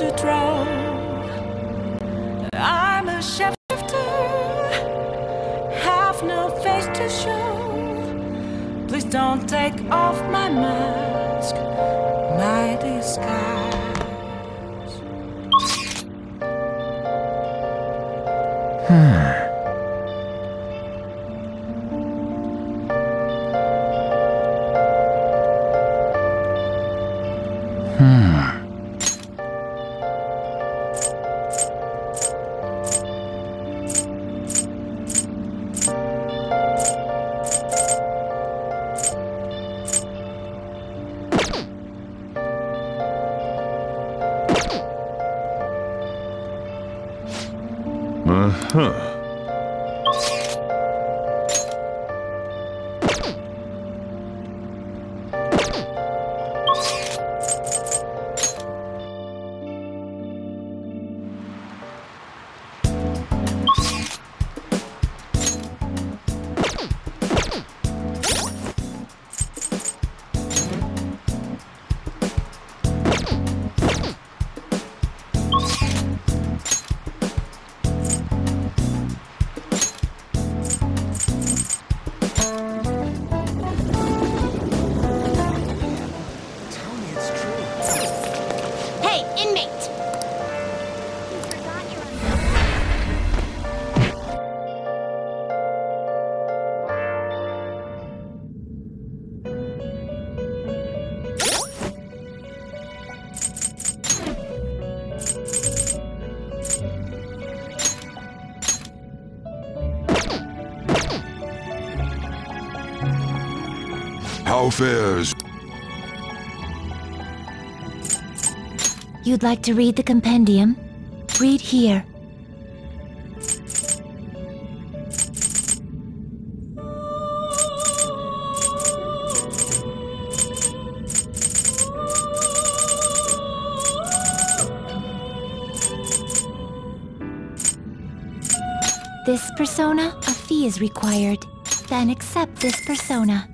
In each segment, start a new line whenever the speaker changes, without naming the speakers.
to draw. I'm a shifter, have no face to show. Please don't take off my mask, my disguise.
Uh-huh.
Fares?
You'd like to read the compendium? Read here. This persona, a fee is required. Then accept this persona.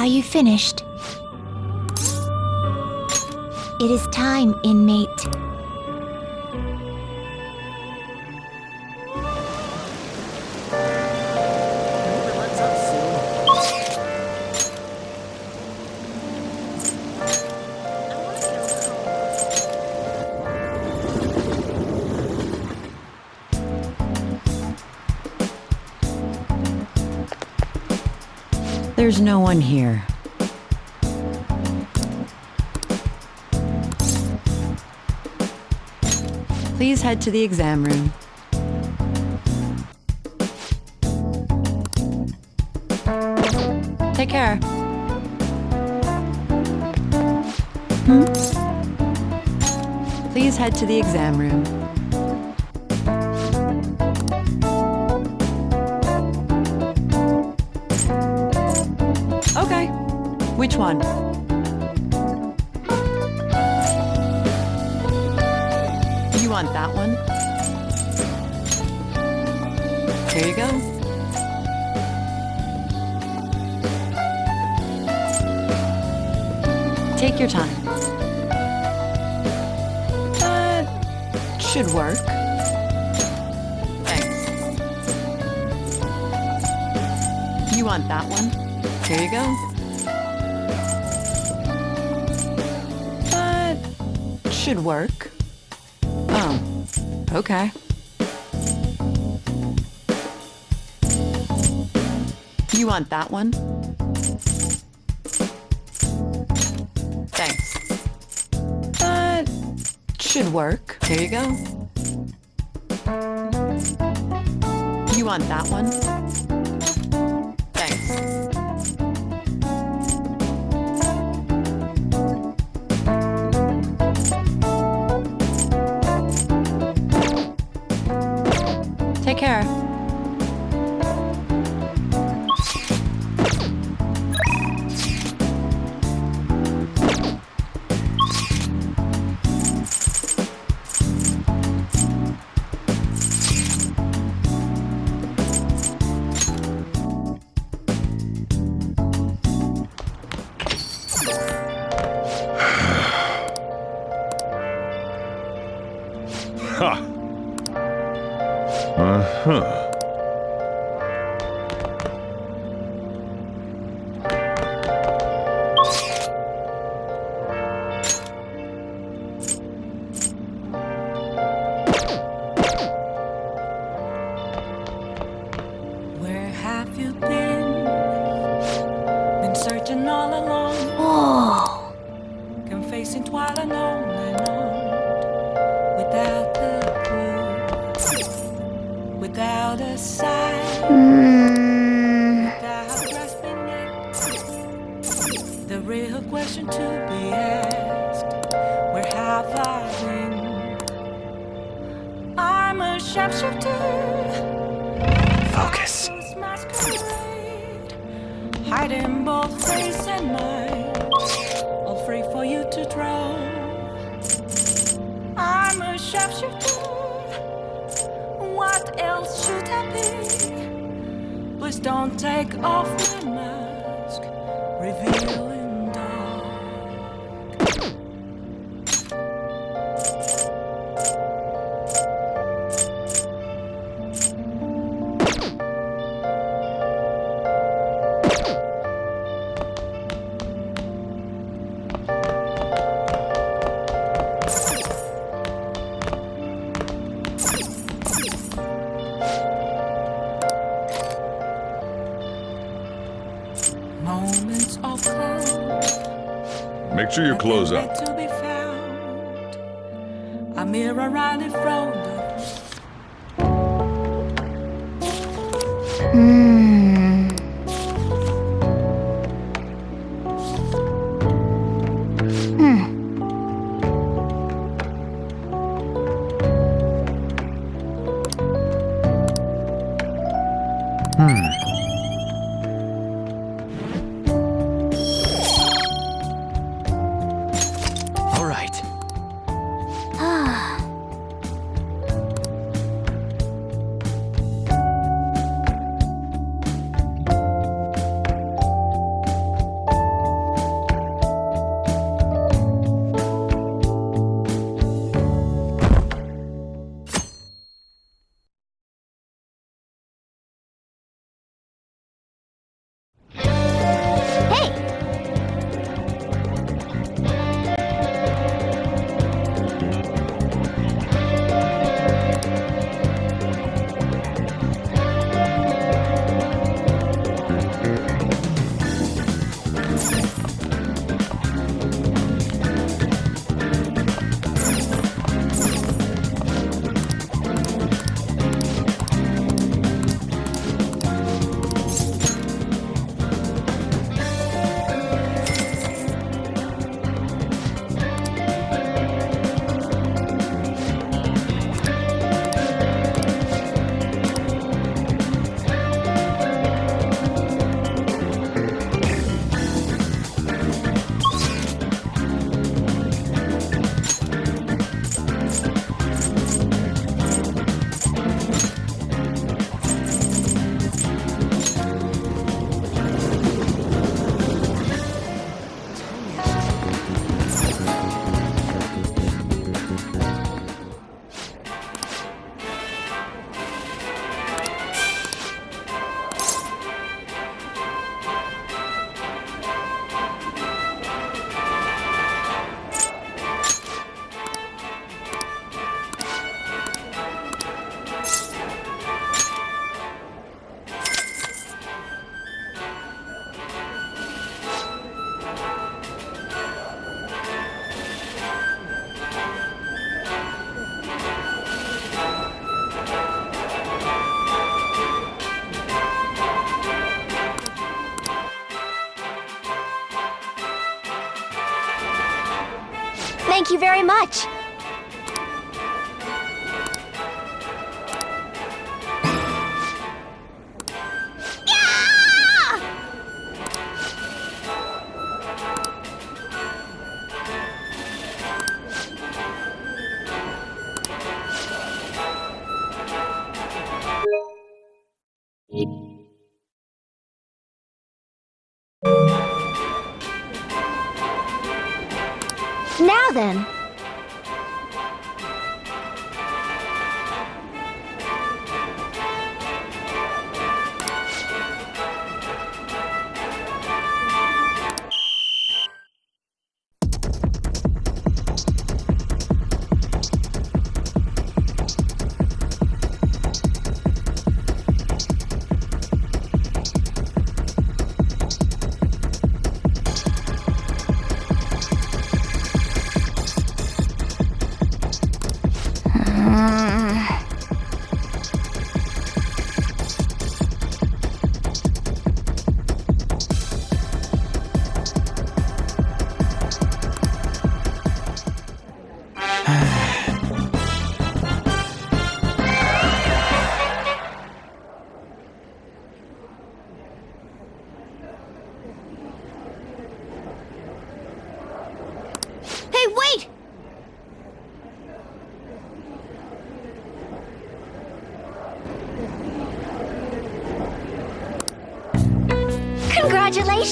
Are you finished? It is time, inmate.
There's no one here. Please head to the exam room. Take care. Hmm? Please head to the exam room. Which one? You want that one? Here you go. Take your time. That should work. Thanks. You want that one? Here you go. Should work. Oh, okay. You want that one? Thanks. That should work. Here you go. You want that one? Thanks. Care.
while I know. don't take off
Picture your clothes up.
A mirror.
Watch. Now then,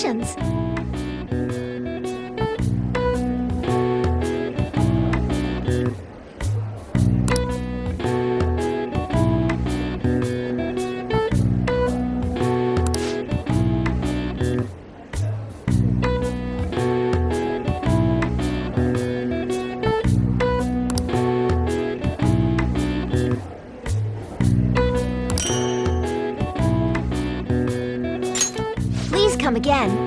Congratulations! Again.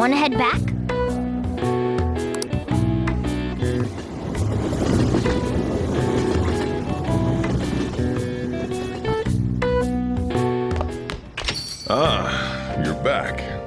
Wanna head back?
Ah, you're back.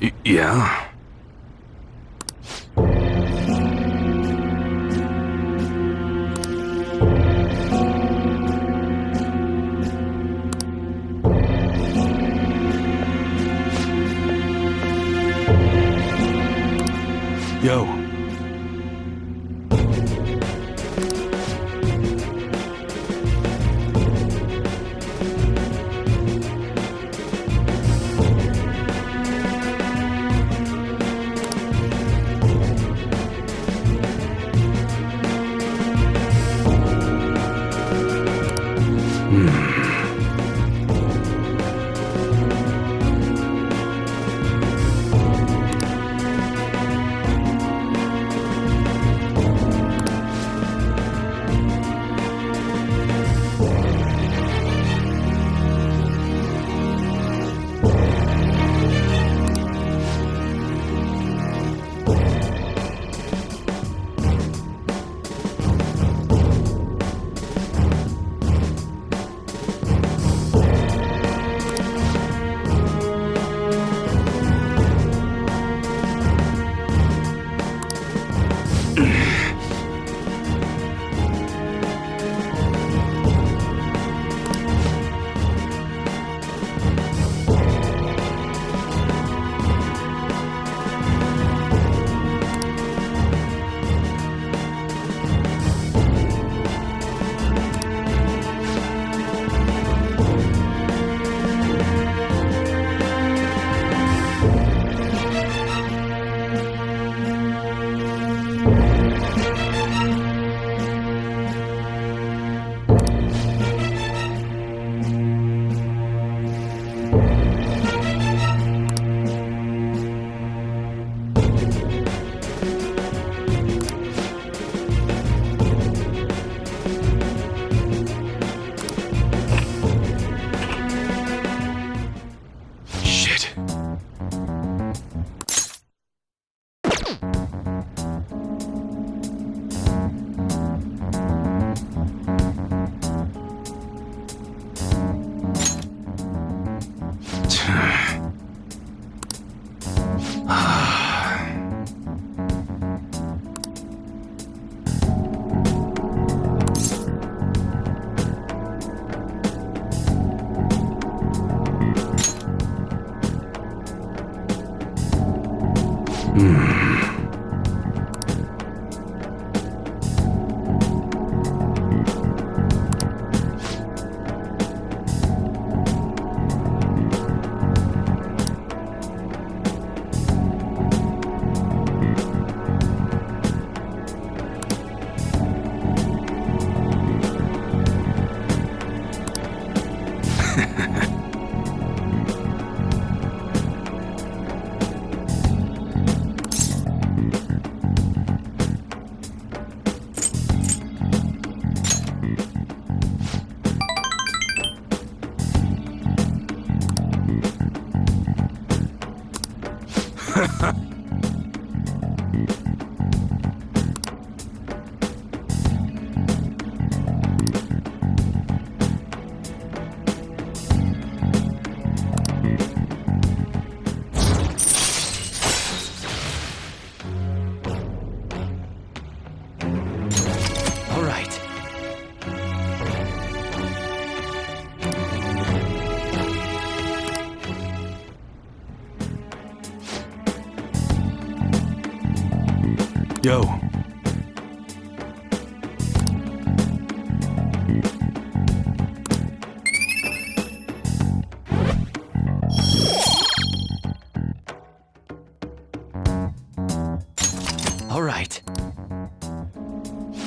Y- yeah?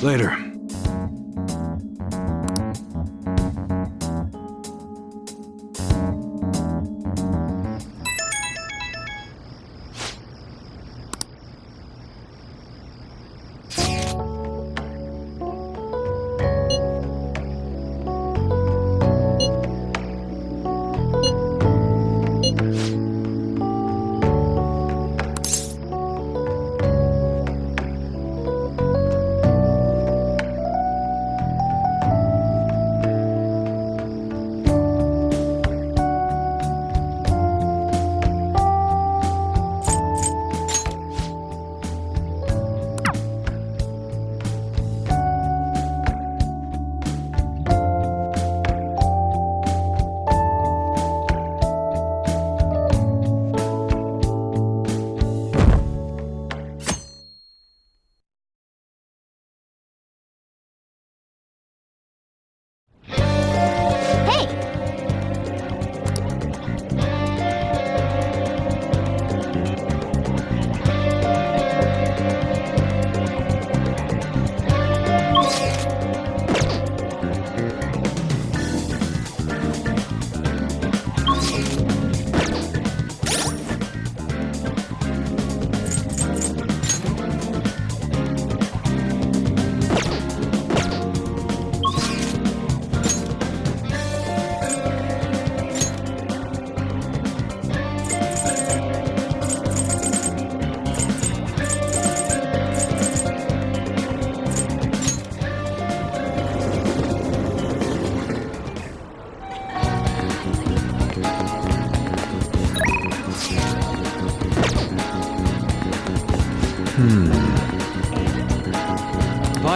Later.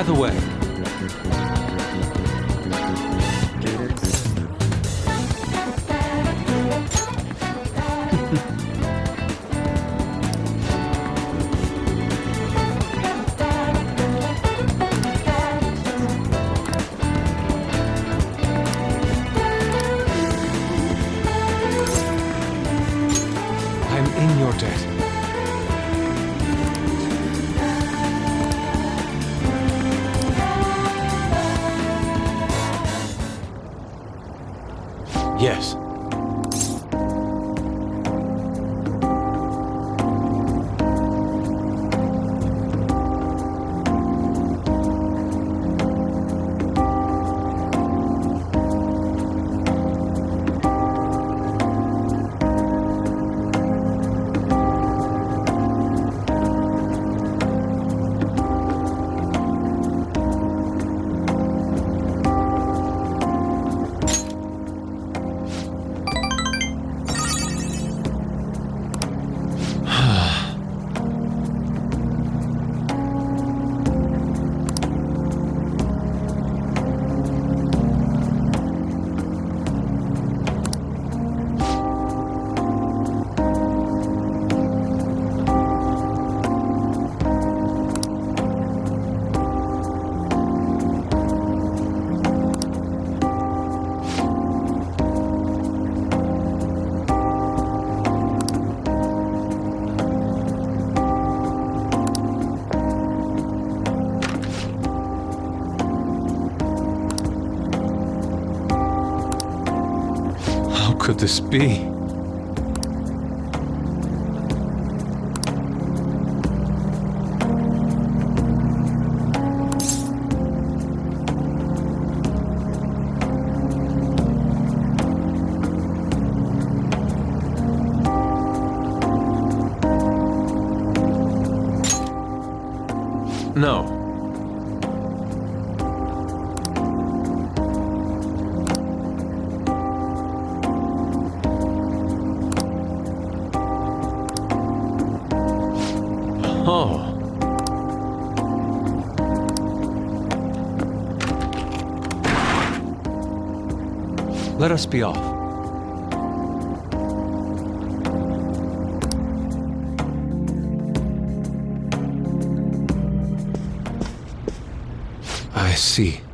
By this be? Let us be off. I see.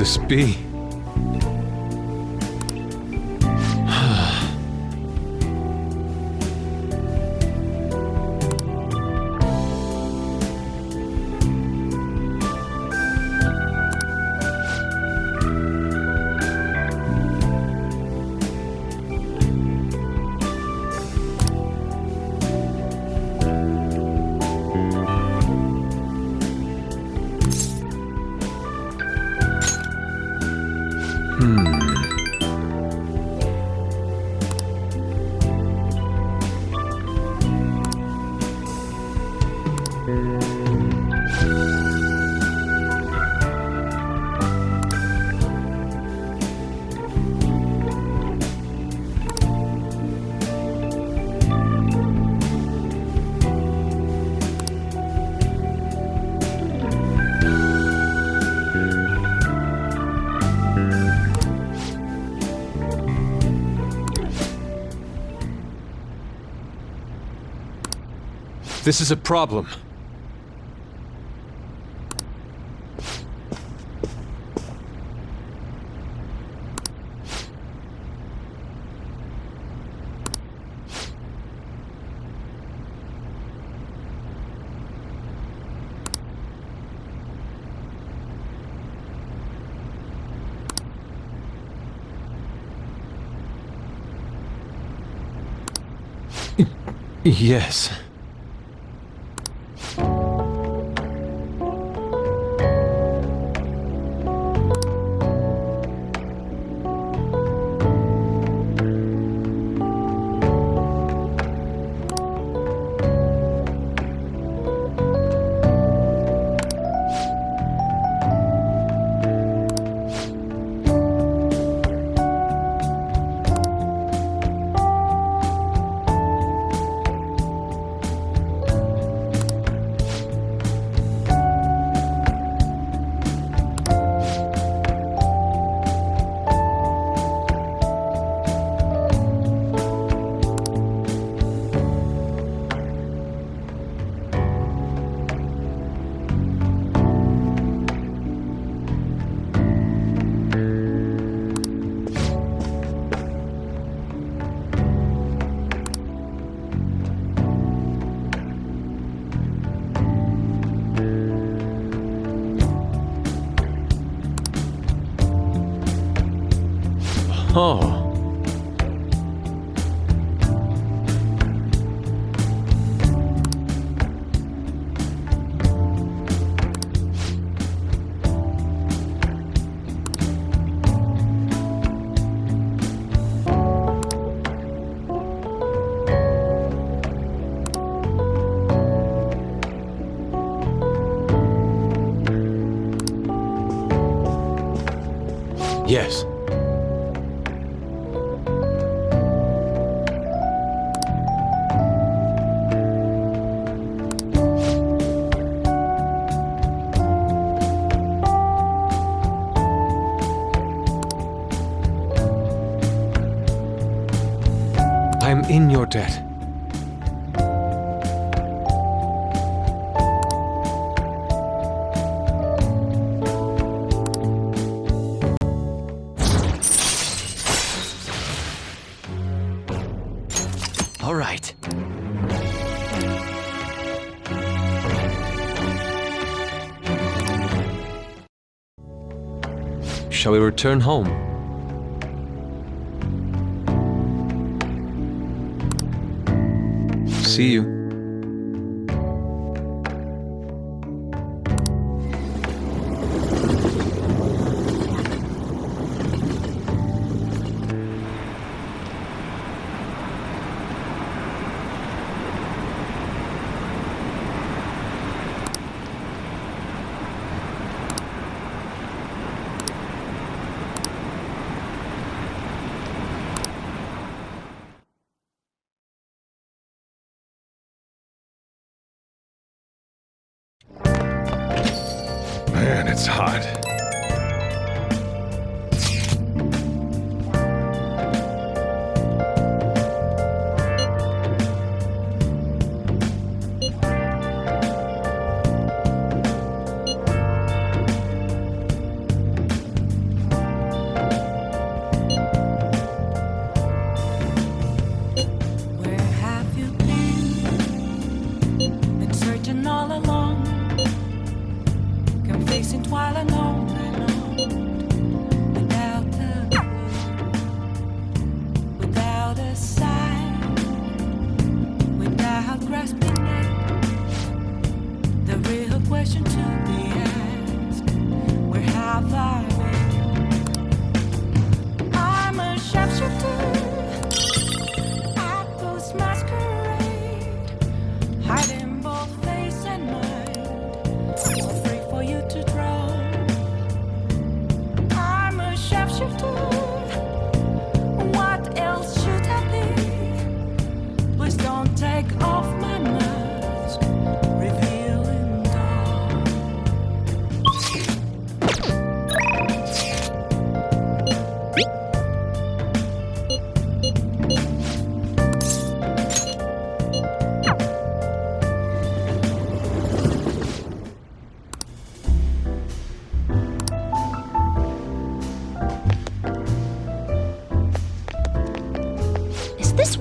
This be? This is a problem. Yes. Quartet.
All right.
Shall we return home?
anuncio It's hot.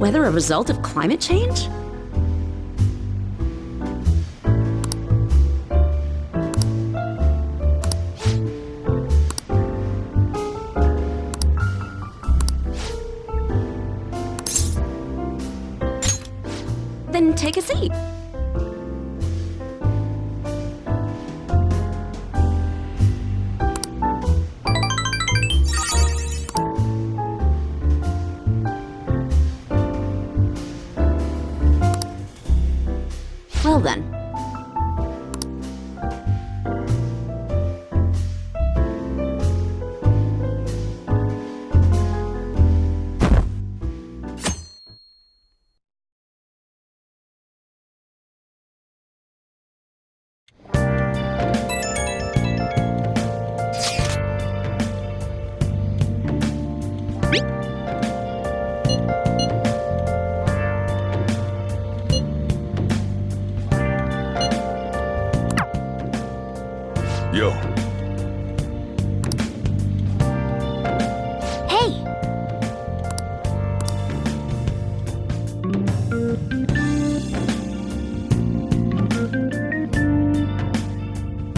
Weather a result of climate change? Then take a seat.